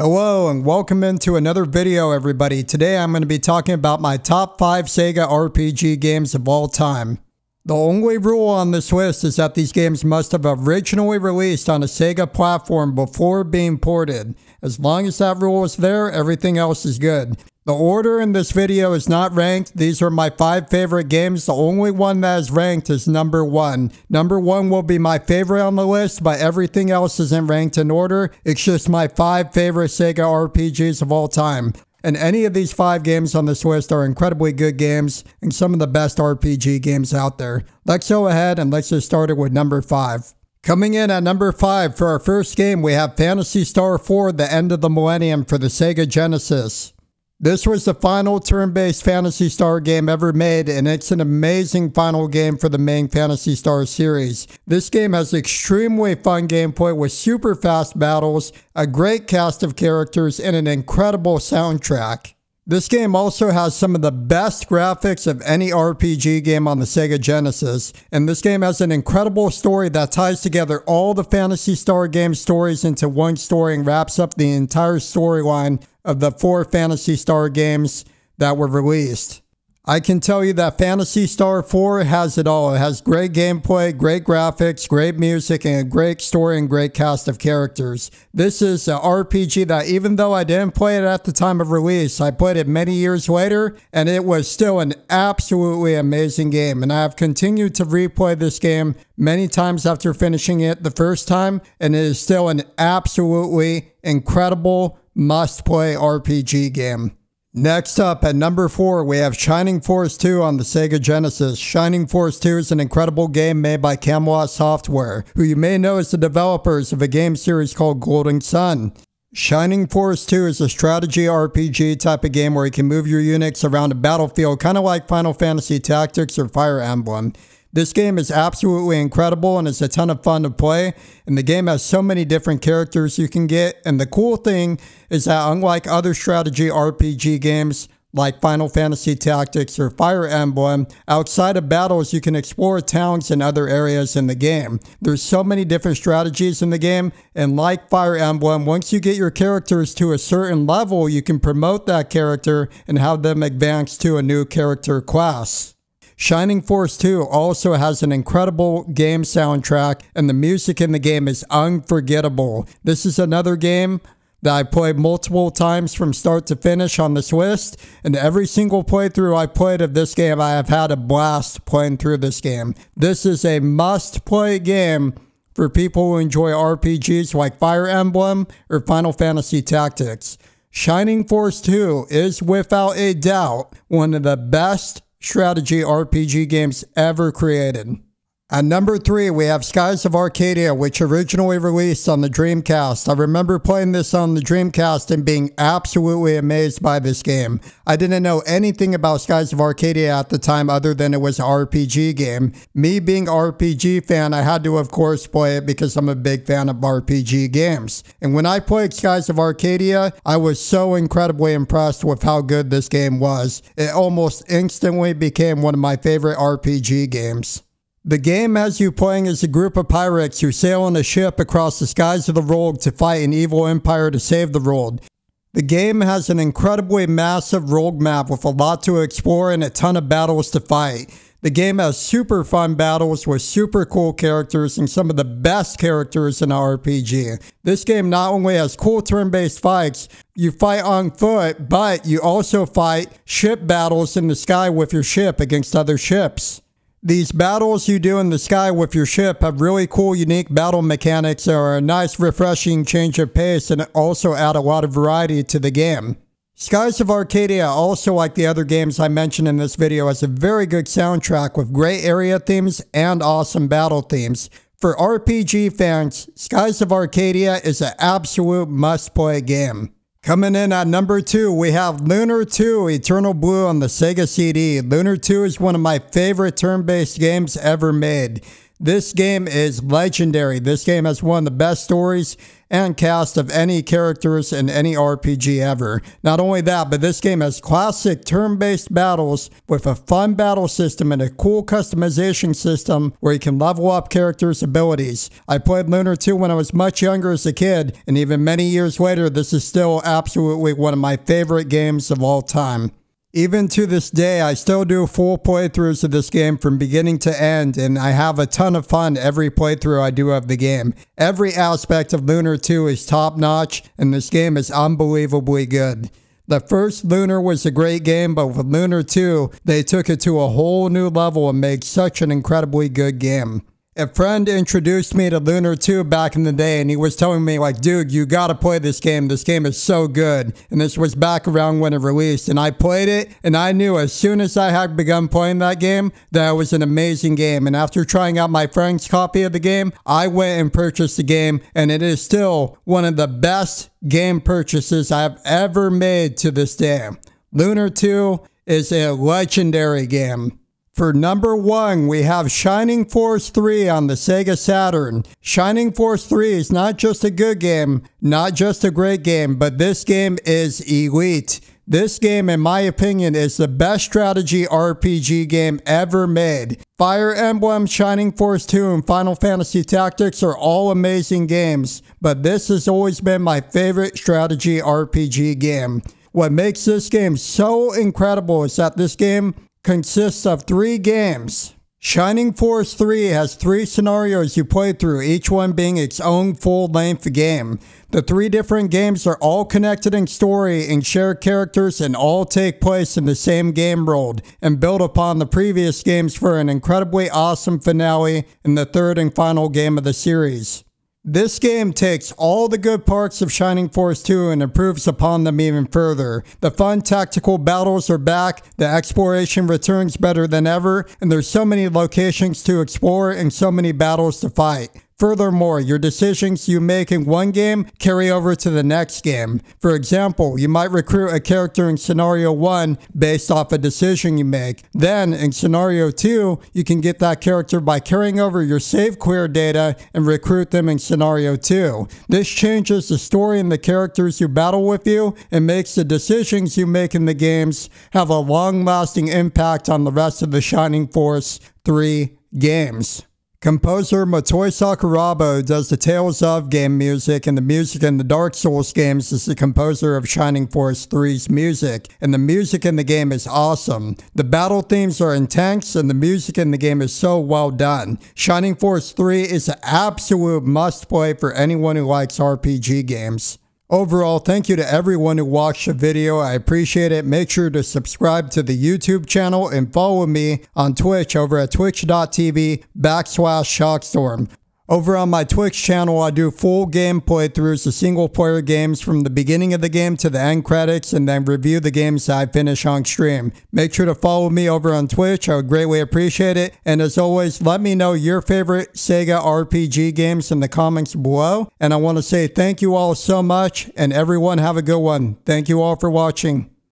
Hello and welcome into another video everybody. Today I'm going to be talking about my top 5 Sega RPG games of all time. The only rule on this list is that these games must have originally released on a Sega platform before being ported. As long as that rule is there, everything else is good. The order in this video is not ranked. These are my five favorite games. The only one that is ranked is number one. Number one will be my favorite on the list, but everything else isn't ranked in order. It's just my five favorite Sega RPGs of all time. And any of these five games on this list are incredibly good games and some of the best RPG games out there. Let's go ahead and let's get started with number five. Coming in at number 5 for our first game, we have Phantasy Star 4 The End of the Millennium for the Sega Genesis. This was the final turn-based Phantasy Star game ever made, and it's an amazing final game for the main Phantasy Star series. This game has extremely fun gameplay with super fast battles, a great cast of characters, and an incredible soundtrack. This game also has some of the best graphics of any RPG game on the Sega Genesis, and this game has an incredible story that ties together all the Phantasy Star game stories into one story and wraps up the entire storyline of the four Phantasy Star games that were released. I can tell you that Phantasy Star 4 has it all. It has great gameplay, great graphics, great music, and a great story and great cast of characters. This is an RPG that even though I didn't play it at the time of release, I played it many years later, and it was still an absolutely amazing game. And I have continued to replay this game many times after finishing it the first time, and it is still an absolutely incredible must play RPG game. Next up at number 4 we have Shining Force 2 on the Sega Genesis. Shining Force 2 is an incredible game made by Camelot Software, who you may know as the developers of a game series called Golden Sun. Shining Force 2 is a strategy RPG type of game where you can move your units around a battlefield kind of like Final Fantasy Tactics or Fire Emblem. This game is absolutely incredible and it's a ton of fun to play. And the game has so many different characters you can get. And the cool thing is that unlike other strategy RPG games, like Final Fantasy Tactics or Fire Emblem, outside of battles, you can explore towns and other areas in the game. There's so many different strategies in the game, and like Fire Emblem, once you get your characters to a certain level, you can promote that character and have them advance to a new character class. Shining Force 2 also has an incredible game soundtrack, and the music in the game is unforgettable. This is another game that I played multiple times from start to finish on this list, and every single playthrough I played of this game, I have had a blast playing through this game. This is a must play game for people who enjoy RPGs like Fire Emblem or Final Fantasy Tactics. Shining Force 2 is without a doubt one of the best strategy RPG games ever created. At number three, we have Skies of Arcadia, which originally released on the Dreamcast. I remember playing this on the Dreamcast and being absolutely amazed by this game. I didn't know anything about Skies of Arcadia at the time other than it was an RPG game. Me being an RPG fan, I had to of course play it because I'm a big fan of RPG games. And when I played Skies of Arcadia, I was so incredibly impressed with how good this game was. It almost instantly became one of my favorite RPG games. The game has you playing as a group of pirates who sail on a ship across the skies of the world to fight an evil empire to save the world. The game has an incredibly massive rogue map with a lot to explore and a ton of battles to fight. The game has super fun battles with super cool characters and some of the best characters in RPG. This game not only has cool turn-based fights, you fight on foot, but you also fight ship battles in the sky with your ship against other ships. These battles you do in the sky with your ship have really cool, unique battle mechanics that are a nice, refreshing change of pace and also add a lot of variety to the game. Skies of Arcadia, also like the other games I mentioned in this video, has a very good soundtrack with great area themes and awesome battle themes. For RPG fans, Skies of Arcadia is an absolute must-play game. Coming in at number two, we have Lunar 2 Eternal Blue on the Sega CD. Lunar 2 is one of my favorite turn based games ever made. This game is legendary. This game has one of the best stories and cast of any characters in any RPG ever. Not only that, but this game has classic turn-based battles with a fun battle system and a cool customization system where you can level up characters' abilities. I played Lunar 2 when I was much younger as a kid, and even many years later, this is still absolutely one of my favorite games of all time. Even to this day, I still do full playthroughs of this game from beginning to end, and I have a ton of fun every playthrough I do of the game. Every aspect of Lunar 2 is top notch, and this game is unbelievably good. The first Lunar was a great game, but with Lunar 2, they took it to a whole new level and made such an incredibly good game a friend introduced me to Lunar 2 back in the day, and he was telling me, like, dude, you gotta play this game. This game is so good. And this was back around when it released. And I played it, and I knew as soon as I had begun playing that game that it was an amazing game. And after trying out my friend's copy of the game, I went and purchased the game, and it is still one of the best game purchases I've ever made to this day. Lunar 2 is a legendary game. For number one, we have Shining Force 3 on the Sega Saturn. Shining Force 3 is not just a good game, not just a great game, but this game is elite. This game, in my opinion, is the best strategy RPG game ever made. Fire Emblem, Shining Force 2, and Final Fantasy Tactics are all amazing games, but this has always been my favorite strategy RPG game. What makes this game so incredible is that this game consists of three games. Shining Force 3 has three scenarios you play through, each one being its own full length game. The three different games are all connected in story and share characters and all take place in the same game world and build upon the previous games for an incredibly awesome finale in the third and final game of the series. This game takes all the good parts of Shining Force 2 and improves upon them even further. The fun tactical battles are back, the exploration returns better than ever, and there's so many locations to explore and so many battles to fight. Furthermore, your decisions you make in one game carry over to the next game. For example, you might recruit a character in scenario 1 based off a decision you make. Then, in scenario 2, you can get that character by carrying over your save clear data and recruit them in scenario 2. This changes the story and the characters you battle with you and makes the decisions you make in the games have a long lasting impact on the rest of the Shining Force 3 games. Composer Motoi Sakuraba does the Tales of game music, and the music in the Dark Souls games is the composer of Shining Force 3's music, and the music in the game is awesome. The battle themes are intense, and the music in the game is so well done. Shining Force 3 is an absolute must play for anyone who likes RPG games. Overall, thank you to everyone who watched the video. I appreciate it. Make sure to subscribe to the YouTube channel and follow me on Twitch over at twitch.tv backslash shockstorm. Over on my Twitch channel, I do full game playthroughs of single player games from the beginning of the game to the end credits and then review the games I finish on stream. Make sure to follow me over on Twitch. I would greatly appreciate it. And as always, let me know your favorite Sega RPG games in the comments below. And I want to say thank you all so much and everyone have a good one. Thank you all for watching.